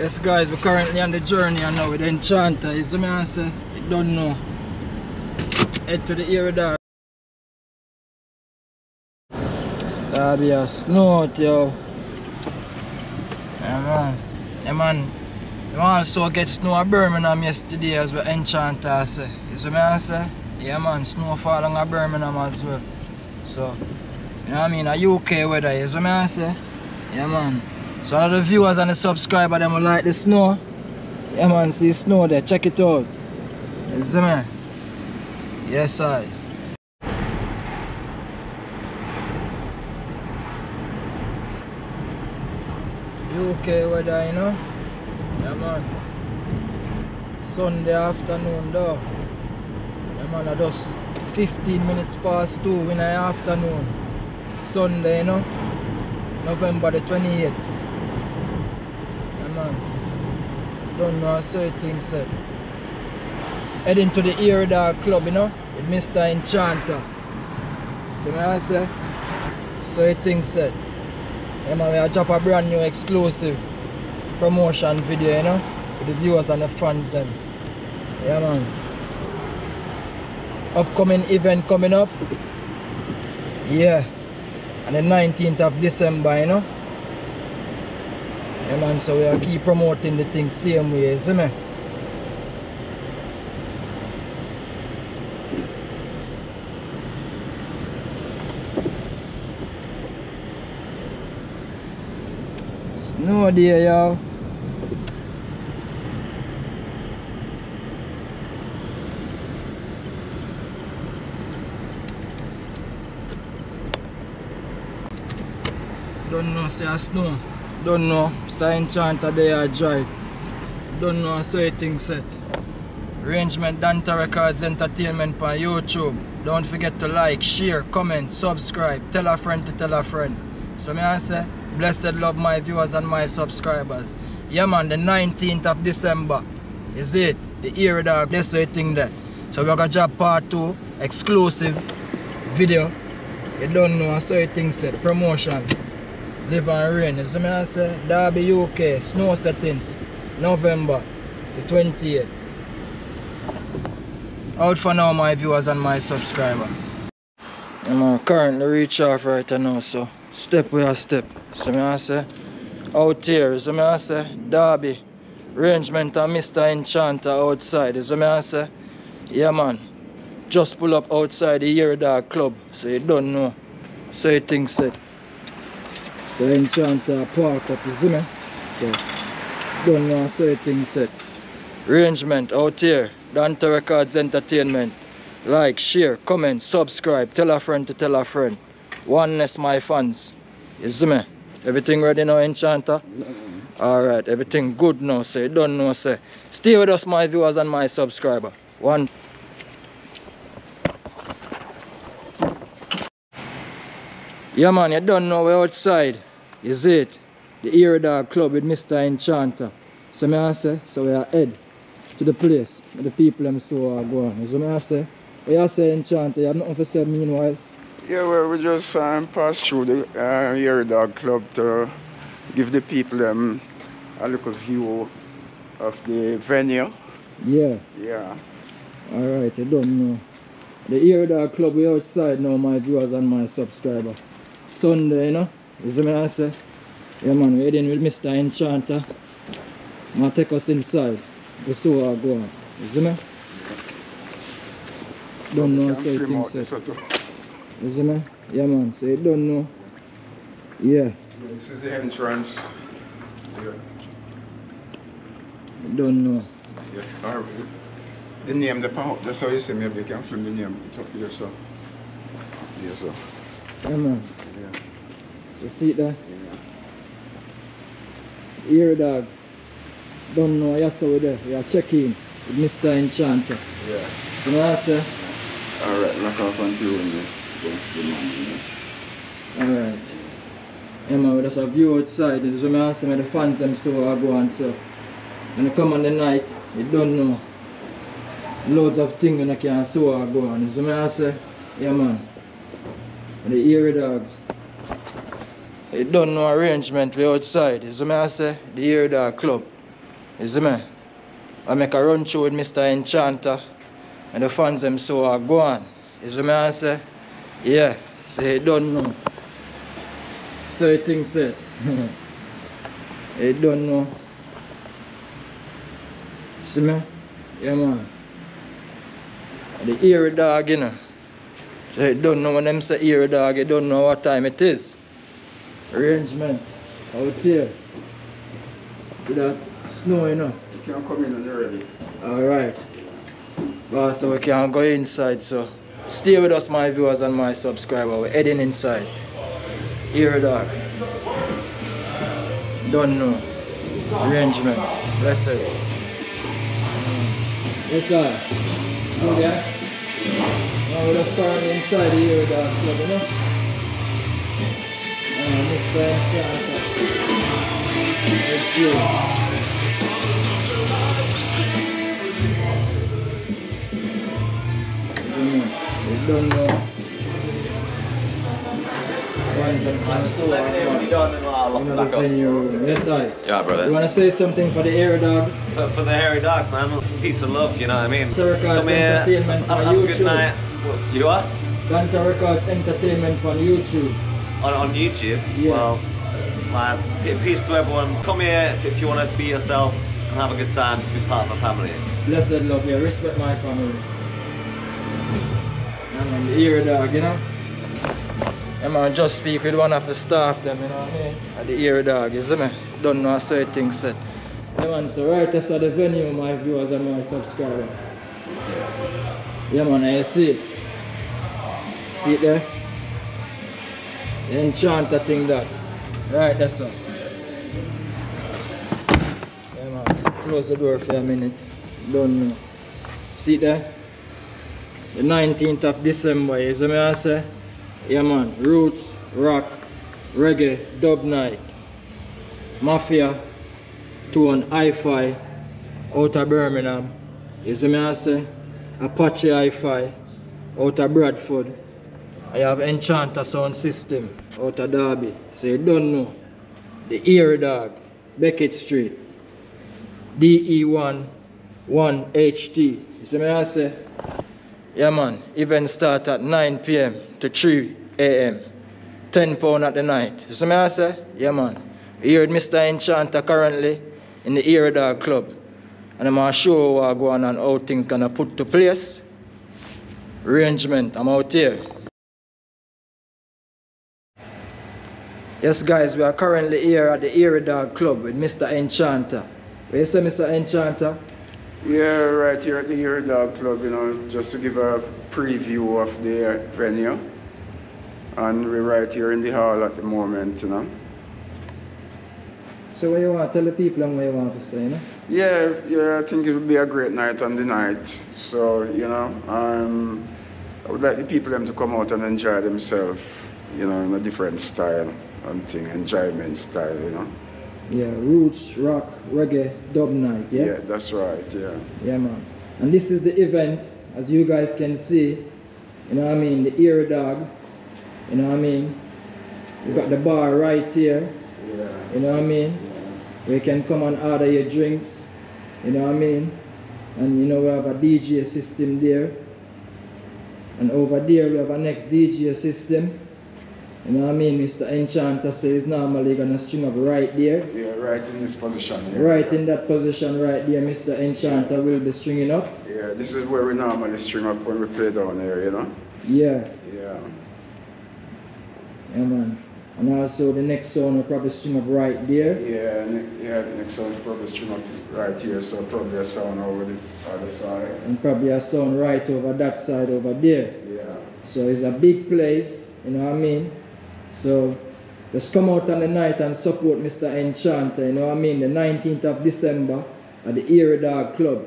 Yes guys, we're currently on the journey and now with Enchanta. You see me I you don't know. Head to the area there. There be a snow yo. Yeah man. Yeah man. We also get snow at Birmingham yesterday as well Enchanta say. You see me I? Yeah man, snow falling at Birmingham as well. So, you know what I mean? A UK weather, you see me I? Yeah man. So all the viewers and the subscribers them will like the snow. Yeah man, see snow there, check it out. You see me? Yes I. UK weather, you know? Yeah man. Sunday afternoon though. Yeah man, I just 15 minutes past 2 in the afternoon. Sunday, you know? November the 28th. Yeah man. Don't know uh, how certain said. Uh, heading to the Dog Club, you know, with Mr. Enchanta. So I say, certain said. Yeah man, we drop a brand new exclusive promotion video, you know, for the viewers and the fans them. Yeah man. Upcoming event coming up. Yeah. On the 19th of December, you know. Yeah man, so we are keep promoting the thing same way, see me? Snow there, y'all. Don't know say a snow. Don't know. Say Enchanta there I drive. Don't know say things set. Arrangement Dont'e Records Entertainment on YouTube. Don't forget to like, share, comment, subscribe. Tell a friend to tell a friend. So me I say, blessed love my viewers and my subscribers. Yeah man, the 19th of December. Is it? The ear dog, that's the thing there. So we're gonna drop part two, exclusive video. You don't know, saw it thing said, promotion. Live and rain. You see me I say? Derby UK, snow settings, November the 28th. Out for now my viewers and my subscriber. I'm uh, currently reach off right now, so step by step. So me I say, out here, so me I say, Derby, arrangement of Mr. Enchanta outside. So me I say, yeah man, just pull up outside the Dog Club, so you don't know. So you think said. The Enchanta park up, you see me? So, don't know think said. Arrangement out here, Dont'e Records Entertainment. Like, share, comment, subscribe, tell a friend to tell a friend. Oneness, my fans. You see me? Everything ready now, Enchanta? Alright, everything good now, say. Don't know, say. Stay with us, my viewers and my subscriber. One. Yeah, man, you don't know we're outside. Is it? The Ear Dog Club with Mr. Enchanta. So, me I say, so we are head to the place where the people them so are going. So, me I say, what you say, Enchanta? You have nothing to say meanwhile? Yeah, well, we just um, passed through the uh, Ear Dog Club to give the people them a little view of the venue. Yeah. Yeah. Alright, you don't know. The Ear Dog Club we outside now, my viewers and my subscriber. Sunday, you know? You see me I say? Yeah man, we're heading with Mr. Enchanta. Man take us inside. We saw her go on. You see me? Don't know Can say film things out say. this sort of- You see me? Yeah man, so you don't know. Yeah, This is the entrance. Yeah. you don't know. yeah. All right. The name, the pound, that's how you see maybe you can film the name. It's up here, so. Yeah, so. Yeah man. Yeah. So see it there? yeah. Ear dog. Don't know, yes we there. We are checking with Mr. Enchanta. Yeah. So now I say, All right, lock off until when you against the man. Alright. Yeah man, we just a view outside. This is what I say, the fans them so I go on so. When you come on the night, you don't know. Loads of things when I can so I go on. This is what I say. Yeah man. And the ear dog. You don't know arrangement we outside. Is what I say. The ear dog club. See me? I make a run through with Mr. Enchanta and the fans them so are go on. You see me I say? Yeah, so don't know. So you think you don't know. See me? Yeah man. The hairy dog, you know. So you don't know when them say hairy dog, you don't know what time it is. Arrangement out here. See that? Snow, you know. You can come in ready. Alright. Well, so we can go inside, so stay with us, my viewers and my subscribers. We're heading inside. Here, dog. Don't know. Arrangement. Let's see. Mm. Yes, sir. Oh, yeah. Now we're just currently inside here Dog Club, you know? Console, one, you know, the venue. Yes, I. Yeah, You want to say something for the air dog? For, for the hairy dog, man. Peace of love, you know what I mean? Turk Arts Come here, Entertainment have, on have a good YouTube. night. You do what? Dont'e Records Entertainment on YouTube. On, on YouTube? Yeah. Well, man, p- peace to everyone. Come here if you want to be yourself and have a good time, be part of a family. Blessed love, yeah. Respect my family. And I'm the ear dog, you know? Yeah, man, just speak with one of the staff, them, you know what I mean? At the ear dog, you see me? Don't know a certain thing said. Yeah, man, so right, that's the venue, my viewers and my subscribers. Yeah, man, I see it. See it there? The Enchanta thing that. Right, that's all. Yeah, man. Close the door for a minute. Don't know. See there? The 19th of December, you see me I say? Yeah, man. Roots, rock, reggae, dub night. Mafia, tone, hi-fi, out of Birmingham. You see me I say? Apache hi-fi, out of Bradford. I have Enchanta sound system out of Derby. So you don't know. The Ear Dog, Becket Street. DE1 1HT. You see me I say? Yeah man, event start at 9 p.m. to 3 a.m. 10 pound at the night. You see me I say? Yeah man. You heard Mr. Enchanta currently in the Ear Dog Club. And I'm gonna show what going on and how things gonna put to place. Arrangement, I'm out here. Yes guys, we are currently here at the Ear Dog Club with Mr. Enchanta. Where you say Mr. Enchanta? Yeah, right here at the Hairy Dog Club, you know, just to give a preview of the venue. And we're right here in the hall at the moment, you know. So what you want to tell the people and what you want to say, you know? Yeah, yeah, I think it would be a great night on the night. So, you know, um, I would like the people them to come out and enjoy themselves, you know, in a different style and thing, enjoyment style, you know. Yeah, roots, rock, reggae, dub night, yeah? Yeah, that's right, yeah. Yeah, man. And this is the event, as you guys can see. You know what I mean? The ear dog. You know what I mean? We got the bar right here. Yeah. You know what I mean? Where you can come and order your drinks. You know what I mean? And you know we have a DJ system there. And over there we have our next DJ system. You know what I mean? Mr. Enchanta says normally gonna string up right there. Yeah, right in this position here. Right in that position right there, Mr. Enchanta will be stringing up. Yeah, this is where we normally string up when we play down here, you know. Yeah, Yeah. yeah man. And also the next song will probably string up right there. Yeah, yeah, the next one probably string up right here, so probably a sound over the other side. And probably a sound right over that side over there. Yeah. So it's a big place, you know what I mean? So just come out on the night and support Mr. Enchanta, you know what I mean? The 19th of December at the Hairy Dog Club.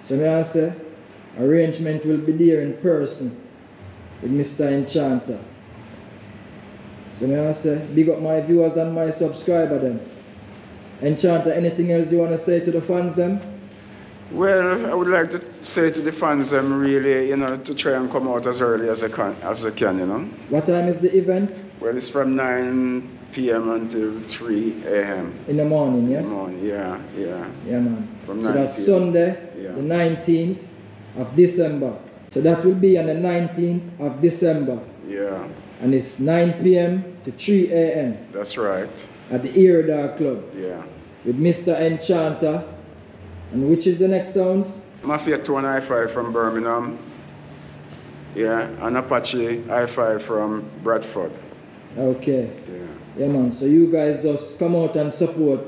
So may I say, arrangement will be there in person with Mr. Enchanta. So may I say, big up my viewers and my subscriber then. Enchanta, anything else you want to say to the fans then? Well, I would like to say to the fans, I'm really, you know, to try and come out as early as I can, as I can, you know. What time is the event? Well, it's from 9 p.m. until 3 a.m. In the morning, yeah? in the morning. Yeah, yeah. Yeah, man. From so that's Sunday, Yeah. the 19th of December. So that will be on the 19th of December. Yeah, And it's 9 p.m. to 3 a.m. that's right. at the Dog Club Yeah. with Mr. Enchanta. And which is the next sounds? Mafiatone Hi-Fi from Birmingham. Yeah, and Apache Hi-Fi from Bradford. Okay. Yeah. Yeah, man. So you guys just come out and support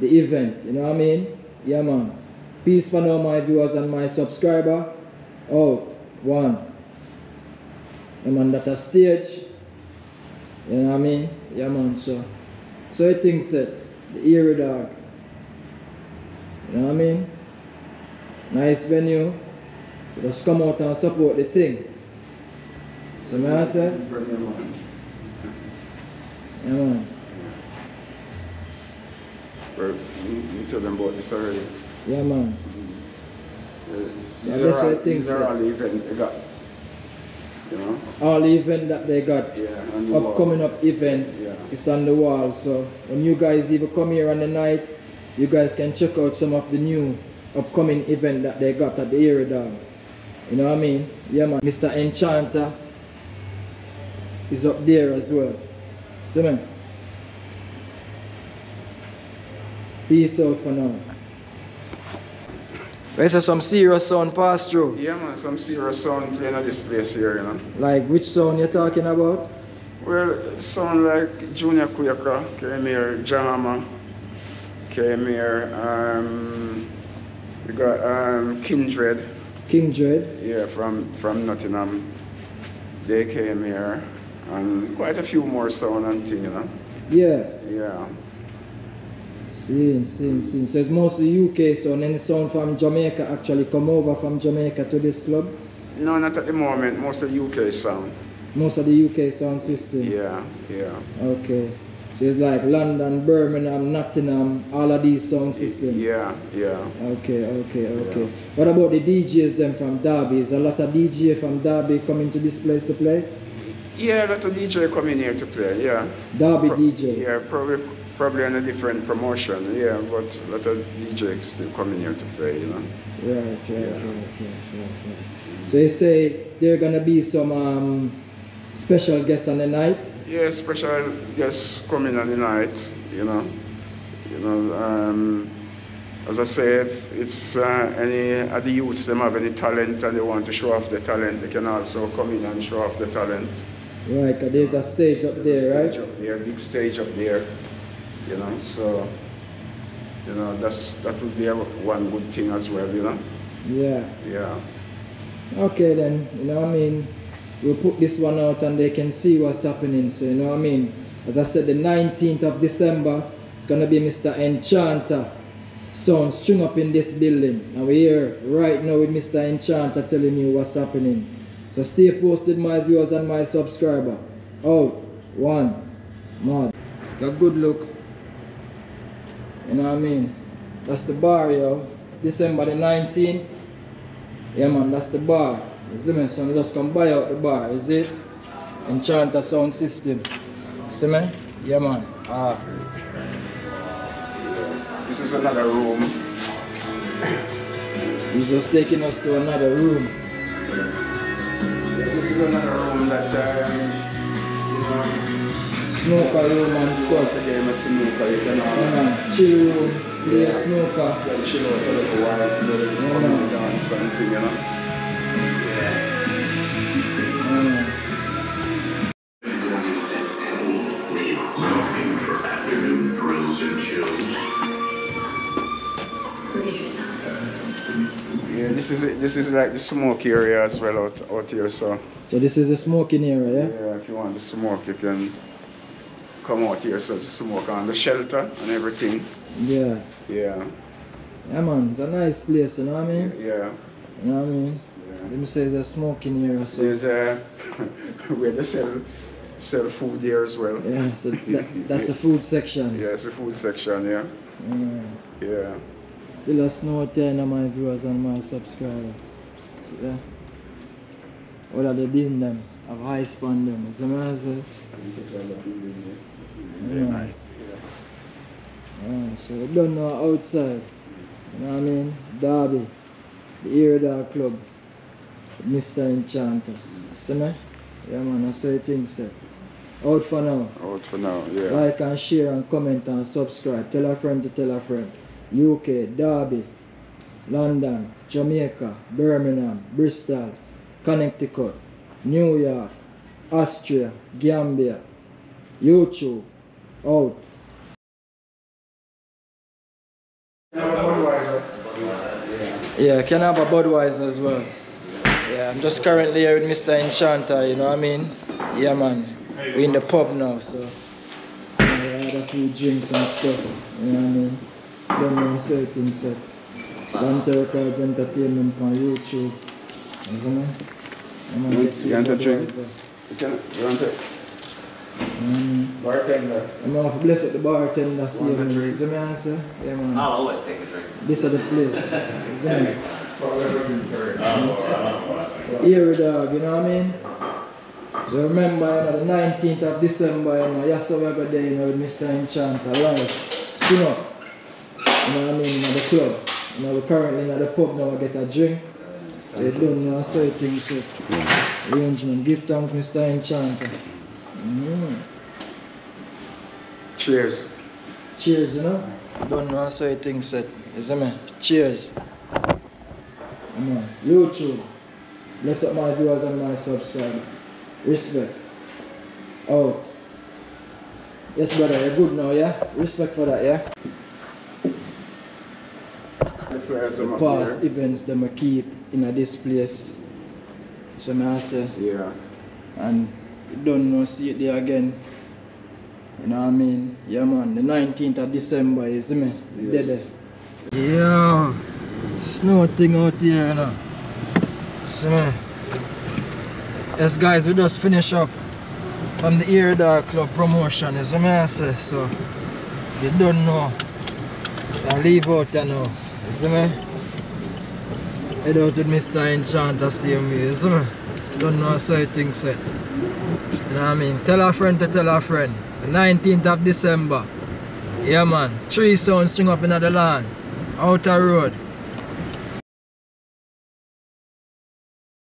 the event. You know what I mean? Yeah, man. Peace for now, my viewers and my subscriber. Out. One. Yeah, man. That a stage. You know what I mean? Yeah, man. So, so it things set. The Hairy Dog. You know what I mean? Nice venue. So just come out and support the thing. So, may I say? Yeah, man. Well, you, tell them about this already. Yeah, man. Uh, So these I guess are all, I think these are all the events they got. You know? all the event that they got Yeah, the wall. upcoming up event Yeah. is on the wall so when you guys even come here on the night you guys can check out some of the new upcoming event that they got at the area dog you know what i mean? Yeah man. Mr Enchanta is up there as well. See me peace out for now. There's some serious sound pass through. Yeah, man, some serious sound playing at this place here, you know. Like which sound you're talking about? Well, sound like Junior Kuyaka came here, Jama came here, um, we got um, Kindred, King Dread. yeah, from, from Nottingham. They came here, and quite a few more sound and thing, you know. Yeah. Yeah. Seeing, seeing, seeing. So it's mostly UK sound. Any sound from Jamaica actually come over from Jamaica to this club? No, not at the moment. Most of UK sound. Most of the UK sound system. Yeah, yeah. Okay. So it's like London, Birmingham, Nottingham, all of these sound systems. Yeah, yeah. Okay, okay, okay. What about the DJs then from Derby? Is a lot of DJ from Derby coming to this place to play? Yeah, that's a DJ coming here to play, yeah. Derby Pro- DJ. Yeah, probably probably on a different promotion, yeah, but a lot of DJs still coming here to play, you know. Right, right, Yeah. right, right, right, right. So you say there are gonna be some um, special guests on the night? Yeah, special guests coming on the night, you know. You know, um, as I say, if, if uh, any of the youths them have any talent and they want to show off the talent, they can also come in and show off the talent. Right, 'cause there's a stage up there, right? stage up there, big stage up there, you know. So, you know, that's that would be a, one good thing as well, you know. Yeah. Yeah, Okay then, you know what I mean? We'll put this one out and they can see what's happening. So you know what I mean? As I said, the 19th of December, it's gonna be Mr. Enchanta. Sound string up in this building. And we're here right now with Mr. Enchanta telling you what's happening. So stay posted, my viewers and my subscriber. Out. One. Mad. Got good look. You know what I mean? That's the bar, yo. December the 19th. Yeah man, that's the bar. You see me? So I just come buy out the bar, is it? Enchanta sound system. See me? Yeah man. Ah. this is another room. He's just taking us to another room. This is another room that, um, you know, Snooker room and stuff. a game snooker. You can Yeah. Chill room, play snooker. you can chill out a little while, you know, you Yeah, come man. and dance and thing, you know. Yeah, this is it. This is like the smoke area as well out, out here. So So this is the smoking area, yeah? yeah, if you want to smoke, you can come out here. So to smoke on the shelter and everything. Yeah. Yeah, Yeah man, it's a nice place, you know what I mean? yeah. You know what I mean? yeah. Let me say it's a smoking area, so There's uh, where they sell sell food there as well. yeah, so that, that's the food section. Yeah, it's a food section. Yeah, Mm. yeah. Still a snow ten of my viewers and my subscribers. See that? All of the bin them I've high span them. You see me I say? Yeah. Yeah, so you don't know outside. You know what I mean? Derby. The Ear Dog Club. Mr. Enchanta. See me? Yeah man, that's how you think so. Out for now. Out for now, yeah. Like and share and comment and subscribe. Tell a friend to tell a friend. UK, Derby, London, Jamaica, Birmingham, Bristol, Connecticut, New York, Austria, Gambia, YouTube, out. Yeah, can I have a Budweiser as well. Yeah, I'm just currently here with Mr. Enchanta, you know what I mean? Yeah, man. We're in the pub now, so. I had a few drinks and stuff, you know what I mean? Don't know certain set. Dont'e Records Entertainment on YouTube. You see me? I'm gonna You get you want a the drink? Budweiser. You can, you want to? Mm. Bartender. I'm gonna have to bless up the bartender, see Want a. You drink? see me answer? Yeah, man. I'll always take a drink. This is the place. You see me? Hairy dog, you know what I mean? So remember, you know, the 19th of December, you know, yes, we go there, you know, with Mr. Enchanta live. String up. You know what I mean? In the club. You know, we currently in the pub now, I get a drink. So you don't know, so you think so. Arrangement. Give thanks, Mr. Enchanta. Mm. Cheers. Cheers, you know? Don't know, so you think so. You see me? Cheers. Come on. YouTube. Bless up my viewers and my subscribers. Respect. Out. Yes, brother, you're good now, yeah? Respect for that, yeah? The flyers them up Past there. events them I keep in a this place. So me I say, Yeah. and you don't know see it there again. You know what I mean? Yeah man, the 19th of December, you see me? Yes. There, there. Yeah, snow thing out here, you know. See me? Yes guys, we just finish up from the Ear Dog Club promotion, you see me So, you don't know. I leave out you now. See me? Out with Mr. Enchanta same way, you see me? Don't know how you think so. You know what I mean? Tell a friend to tell a friend. The 19th of December. Yeah man. Three sounds string up in the land. Outer road.